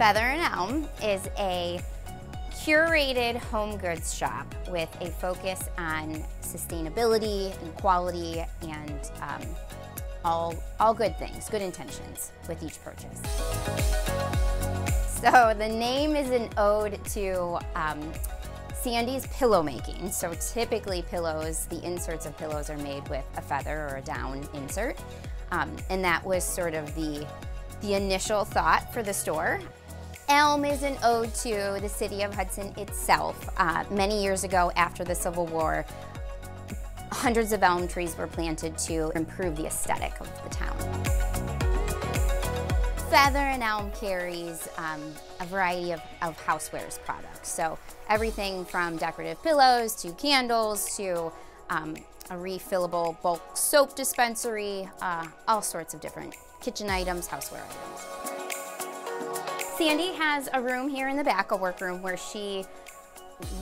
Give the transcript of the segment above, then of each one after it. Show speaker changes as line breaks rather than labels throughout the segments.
Feather and Elm is a curated home goods shop with a focus on sustainability and quality and um, all, all good things, good intentions with each purchase. So the name is an ode to um, Sandy's pillow making. So typically pillows, the inserts of pillows are made with a feather or a down insert. Um, and that was sort of the, the initial thought for the store. Elm is an ode to the city of Hudson itself. Uh, many years ago after the Civil War, hundreds of elm trees were planted to improve the aesthetic of the town. Feather and Elm carries um, a variety of, of housewares products. So everything from decorative pillows to candles to um, a refillable bulk soap dispensary, uh, all sorts of different kitchen items, houseware items. Sandy has a room here in the back, a workroom, where she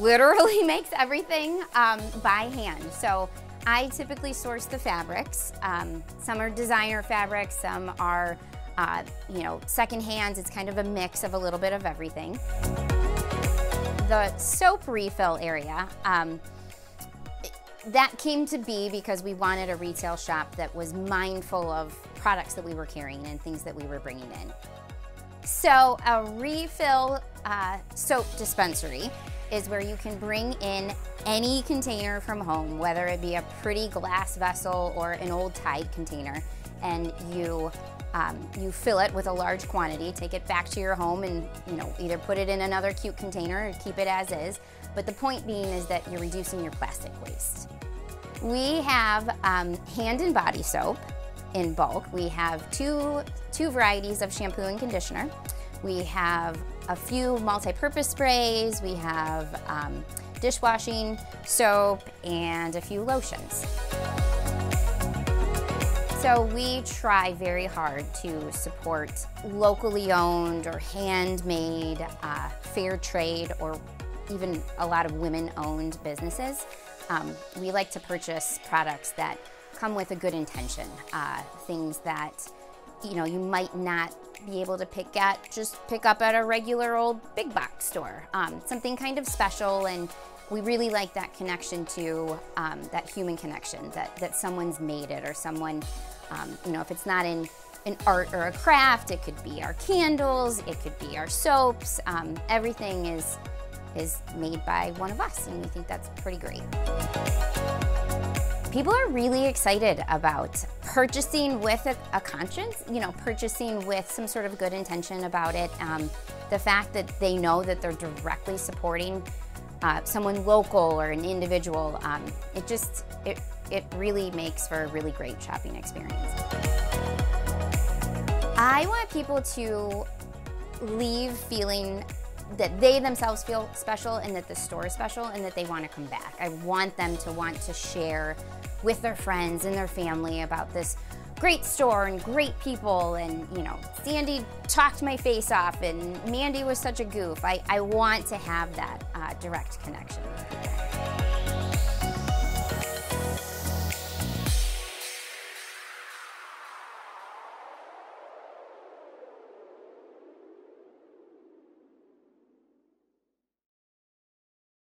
literally makes everything um, by hand. So I typically source the fabrics. Um, some are designer fabrics, some are uh, you know, second hands, it's kind of a mix of a little bit of everything. The soap refill area, um, that came to be because we wanted a retail shop that was mindful of products that we were carrying and things that we were bringing in. So a refill uh, soap dispensary is where you can bring in any container from home, whether it be a pretty glass vessel or an old Tide container, and you um, you fill it with a large quantity, take it back to your home and you know either put it in another cute container or keep it as is. But the point being is that you're reducing your plastic waste. We have um, hand and body soap in bulk. We have two, two varieties of shampoo and conditioner. We have a few multi-purpose sprays. We have um, dishwashing soap and a few lotions. So we try very hard to support locally owned or handmade, uh, fair trade, or even a lot of women-owned businesses. Um, we like to purchase products that come with a good intention, uh, things that you know you might not be able to pick at just pick up at a regular old big box store. Um, something kind of special and we really like that connection to um, that human connection, that, that someone's made it or someone, um, you know, if it's not in an art or a craft, it could be our candles, it could be our soaps. Um, everything is, is made by one of us and we think that's pretty great. People are really excited about purchasing with a, a, conscience, you know, purchasing with some sort of good intention about it. Um, the fact that they know that they're directly supporting uh, someone local or an individual, um, it just, it, it really makes for a really great shopping experience. I want people to leave feeling that they themselves feel special and that the store is special and that they want to come back. I want them to want to share with their friends and their family about this great store and great people. And you know sandy talked my face off and mandy was such a goof. I, I want to have that uh, direct connection